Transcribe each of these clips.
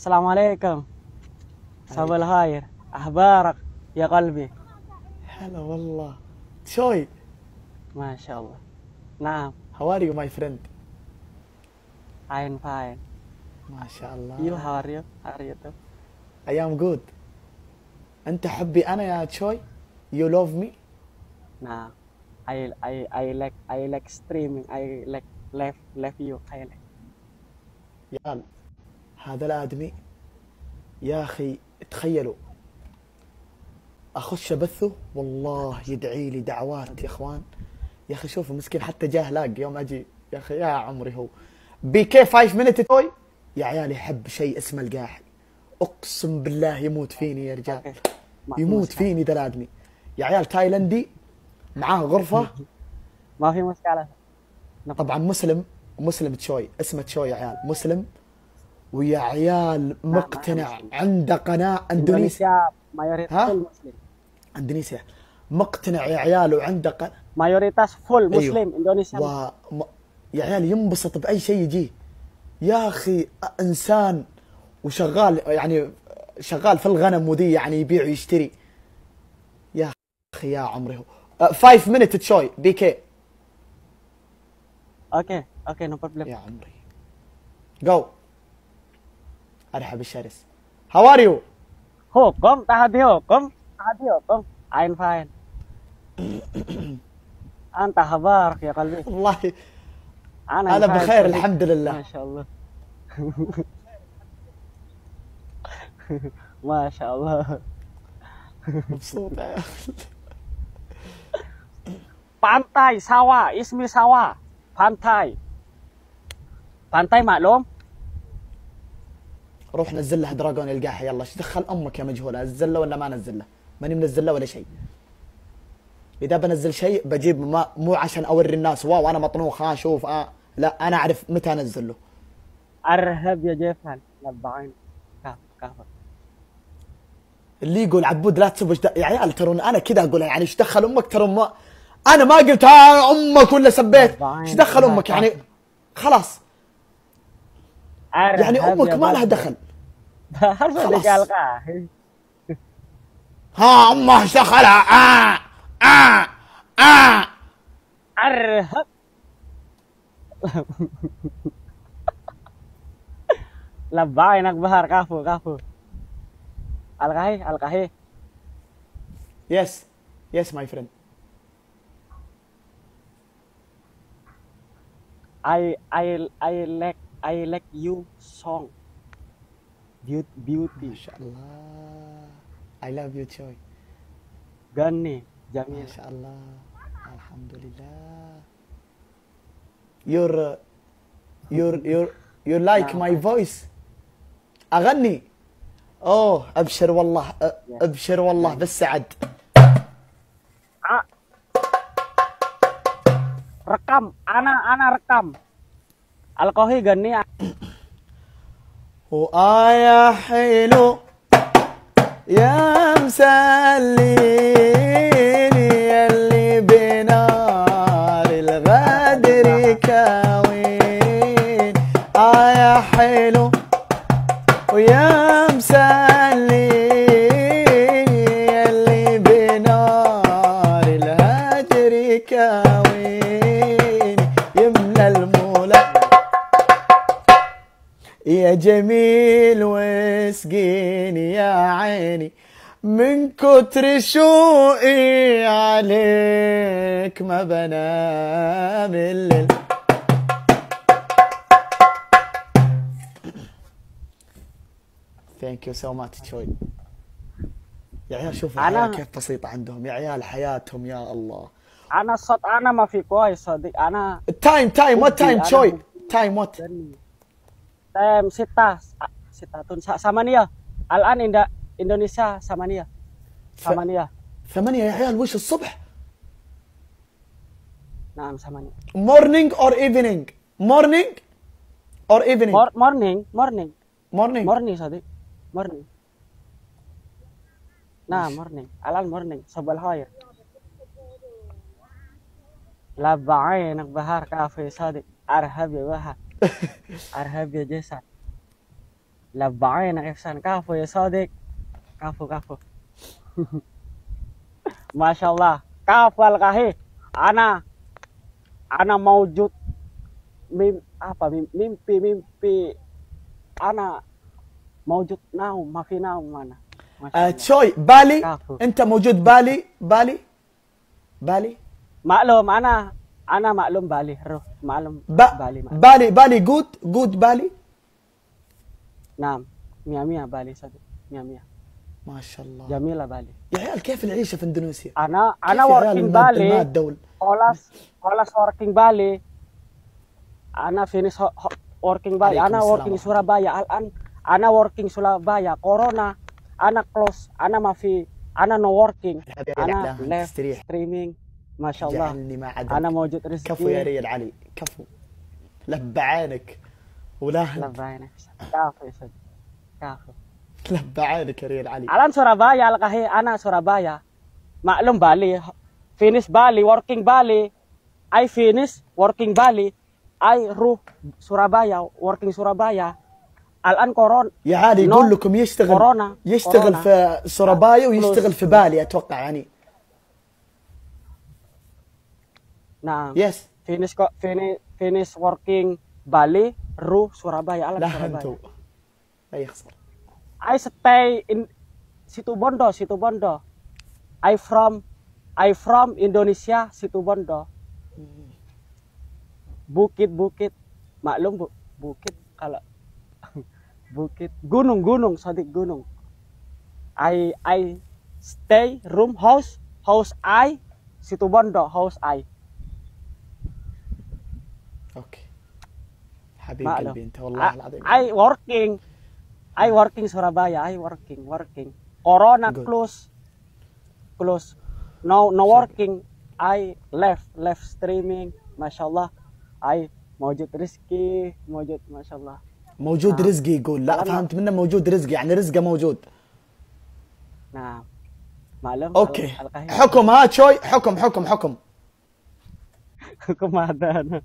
السلام عليكم. صباح الخير. أخبارك يا قلبي؟ هلا والله. شوي. ما شاء الله. نعم. how are you my friend I'm fine ما شاء الله. you how are you how are you I am good أنت حبي أنا يا تشوي you love me نعم. I I I like I like streaming I لك لاف لاف يو اي لك يلا هذا الآدمي. يا أخي تخيلوا. أخش أبثه؟ والله يدعي لي دعوات يا إخوان. يا أخي شوفوا مسكين حتى جاه لاق. يوم أجي يا أخي يا عمري هو. بي كي 5 مينت توي يا عيال يحب شيء اسمه القاحي. أقسم بالله يموت فيني يا رجال. يموت. فيني ذا الآدمي. يا عيال تايلندي معاه غرفة. ما في مشكلة. طبعا مسلم مسلم تشوي اسمه تشوي يا عيال. مسلم. ويا عيال مقتنع مسلم. عنده قناة إندونيسيا ها؟ full Muslim إندونيسيا. مقتنع يا عيال وعنده قناة. Mayoritas full أيوه. Muslim Indonesia و... م... يا عيال ينبسط بأي شيء يجيه يا أخي إنسان وشغال يعني شغال في الغنم ودي يعني يبيع ويشتري. يا أخي يا عمري. هو 5 مينت تشوي بي كي Oke oke no problem. يا عمري. جو ارحب الشرس. هاو ار يو هوكم تحدي هوكم. تحدي هوكم. اين فاين. أنت أخبارك يا قلبي. والله أنا أنا بخير الحمد لله. ما شاء الله. ما شاء الله. مبسوط. بانتاي ساوا اسمي ساوا بانتاي. بانتاي معلوم؟ روح نزل له دراجون القاحي يلا إيش دخل أمك يا مجهولة؟ انزل له ولا ما انزل له؟ ماني منزل له ولا شيء. إذا بنزل شيء بجيب ما مو عشان أوري الناس واو أنا مطنوخ ها شوف آه. لا أنا أعرف متى أنزل له. ya Jefan labain kaf kaf اللي يقول عبود لا تسب يا عيال ترون أنا كذا أقول يعني إيش دخل أمك؟ ترى ما أنا ما قلت ها أمك ولا سبيت. إيش دخل أمك؟ يعني خلاص. يعني امك ما لها دخل harus خلاص. dikalkah ها امه ايش دخلها آه آه آه arhab labain ak bahar kafu kafu alkahi alkahi يس يس ماي فريند I I I like I like you song beauty ما beauty شاء الله I love you Choy gani ما jamil شاء الله الحمد لله you're you're you're you like my voice اغني اوه ابشر والله أ- ابشر والله بالسعد Ah. rekam ana ana rekam alkohi gani وآية حلو يا مسليني يا جميل واسقيني يا عيني من كتر شوقي عليك ما بنام الليل. ثانك يو سو ماتش شوي يا عيال شوفوا أنا- كيف بسيطة عندهم. يا عيال حياتهم يا الله. ana shot ana ma fi koi sodik ana تايم تايم وات تايم أنا- شوي تايم وات tem sita sita tun sama nia alan inda Indonesia sama nia sama nia ثمانية يا عيال وش الصبح naam sama nia morning or evening morning or evening Mor- morning morning morning morning sodik morning nah morning alan morning sabal khair لب عينك بهار كافي صادق ارهب يا بها ارهب يا جسد لبعين إحسان كفو يا صادق كفو كفو ما شاء الله كفو القهي أنا أنا موجود mim apa mim- mimpi mimpi أنا موجود ناوم ما في ناوم أنا ما شاء آه الله. تشوي بالي كفو. انت موجود بالي بالي بالي معلوم أنا أنا معلوم بالي روح معلوم با بالي معلوم. بالي بالي جود جود بالي نعم مية مية بالي صدق مية مية ما شاء الله جميلة بالي يا عيال كيف العيشه في اندونيسيا؟ أنا كيف أنا يا عيال working الماد- بالي الماده وال... خلاص خلاص working بالي أنا finish ho- ho- working بالي عليكم أنا السلام working ورحمة Surabaya الآن أنا working Surabaya كورونا أنا close أنا ما في أنا no working حبيبي أنا لا left تستريح streaming ما شاء الله جعلني ما عدا أنا موجود رزقي كفو يا ريال علي كفو لب عينك ولا لبعينك كافو يا صدق كافو لب عينك يا ريال علي Alan Surabaya alkahi ana Surabaya. Maklum Bali. Finish Bali, working Bali. I finish working Bali. I ru Surabaya, working Surabaya. الآن كورونا يا عالي No. يقول لكم يشتغل كورونا. يشتغل كورونا. في سورابايا ويشتغل. في بالي أتوقع يعني Nah, yes. Finish kok finish finish working Bali, Ru, Surabaya, alam Dahan Surabaya. Tuh. I stay in Situ Bondo, Situ Bondo. I from I from Indonesia, Situ Bondo. Bukit-bukit, maklum bu, bukit kalau bukit gunung-gunung, sodik gunung. I I stay room house house I Situ Bondo house I. أوكي. حبيب. قلبي أنت والله العظيم. I working. I working Surabaya I working working. Corona Good. close close. No no Sure. working. I left left streaming. Mashallah I موجود رزقي. موجود ما شاء الله موجود نعم. رزقي يقول. لا فهمت منه موجود رزقي. يعني رزقه موجود. نعم. معلوم؟ أوكي. حكم ها شوي. حكم حكم حكم. حكم هذا أنا.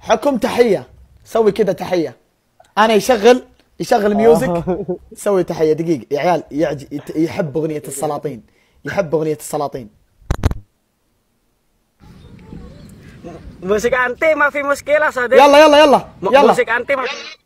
حكم تحية. سوي كذا تحية. أنا يشغل يشغل ميوزك سوي تحية. دقيقة. يا عيال يعج... يحب أغنية السلاطين. يحب أغنية السلاطين. musik anti ما في مشكلة صديق يلا يلا يلا يلا. musik anti ما هرحب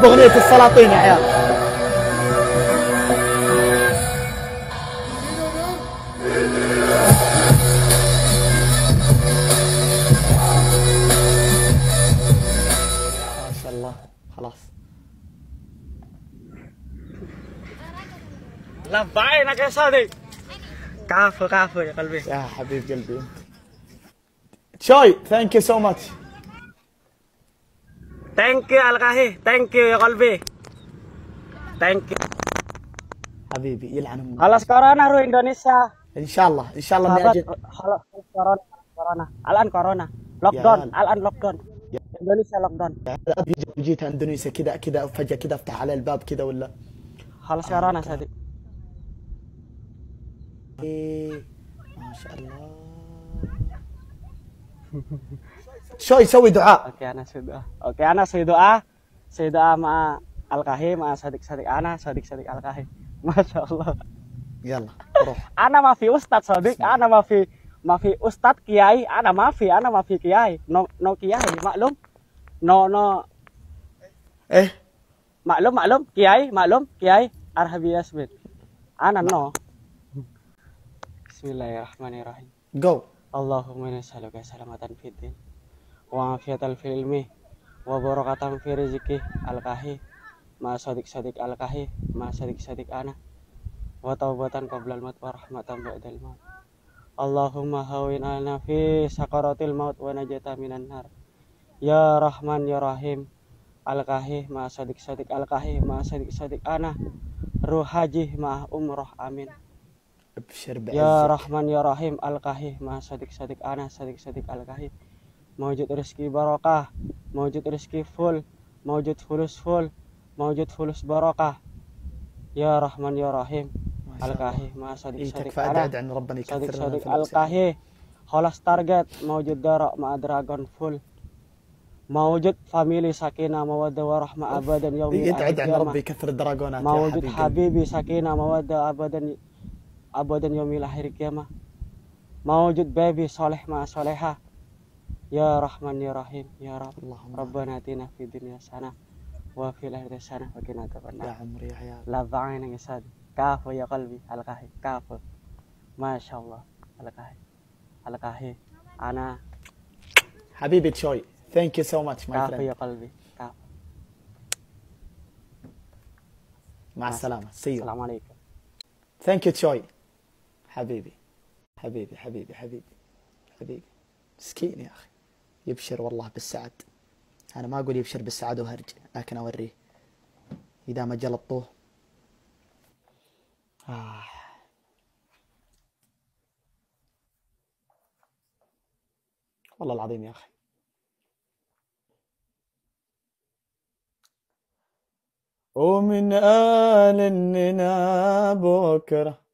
يحب أغنية السلاطين يا عيال. بعينك يا صديق كافو كافو يا قلبي. يا حبيب قلبي. شوي thank you so much ثانك يو الغاهي ثانك يو يا قلبي ثانك يو حبيبي يلعن أمك. خلاص كورونا رو إندونيسيا. إن شاء الله إن شاء الله نجد خلاص كورونا كورونا. الآن كورونا. لوك دون الآن لوك دون اندونيسيا لوك دون جيت إندونيسيا. كذا كذا فجأة كذا أفتح على الباب كذا ولا؟ خلاص يا رانا سادي. إيه، ما شاء الله. شوي سوي دعاء Oke, ana saya doa. Oke, ana saya doa. Saya doa ma Alkahi, ma Sadik Sadik ana, Sadik Sadik Alkahi. Masya Allah. يلا روح Ana ma fi Ustad Sadik, ana ma fi ma fi Ustad Kiai, ana ma fi, ana ma fi Kiai. No no Kiai, maklum. No no ايه maklum maklum kiai maklum kiai arhabi yasmin ana no bismillahirrahmanirrahim جو Allahumma inna nas'aluka salamatan fid din wafiatal fil ilmi wa barakatan fi rizqi alkahi ma sadik sadik alkahi ma sadik sadik ana wa taubatan qablal maut wa rahmatan ba'dal maut. Allahumma hawin alna fi sakaratil maut wa najata minan nar. Ya rahman ya rahim alkahi ma sadik sadik alkahi ma sadik sadik ana ruhajih ma umroh amin. Ya Rahman Ya Rahim Al-Kahih Ma Sadik Sadiq Ana Sadik Sadik Al-Kahih صديق القاهي موجود رزقي بركة موجود رزقي فول موجود فلوس فول موجود فلوس بركة يا رحمن يا رحيم ما شاء الله. القاهي مع صديق إيه صديق تكفى أنا ادعي ان ربنا صديق يكثر لنا صديق فلوس القاهي خلاص تارجت موجود دارا مع دراجون فول موجود فاميلي سكينة مودة ورحمة أبدا يوم إيه ادعي ادعي ان القيامة. ربي يكثر الدراجونات يا موجود حبيبي حبيبي سكينة مودة أبدا أبدا يوم الآخر القيامة موجود بيبي صالح مع صالحة يا رحمن يا رحيم يا رب. اللهم ربنا آتنا في الدنيا حسنة وفي الآخرة حسنة وقنا عذاب يا عمري يا عيال. لذ عينك يا سادي كافو يا قلبي. ألقاهي. كافو. ما شاء الله. ألقاهي. ألقاهي. أنا حبيبي تشوي. ثانك يو سو ماتش ماي كافو فريند يا قلبي. كافو. مع السلامة. see السلام عليكم. thank you تشوي حبيبي. حبيبي. حبيبي. حبيبي. حبيبي. مسكين يا أخي. يبشر والله بالسعد. أنا ما أقول يبشر بالسعد وهرج لكن أوريه. إذا ما جلطوه آه. والله العظيم يا أخي. ومن آل إننا بكرة.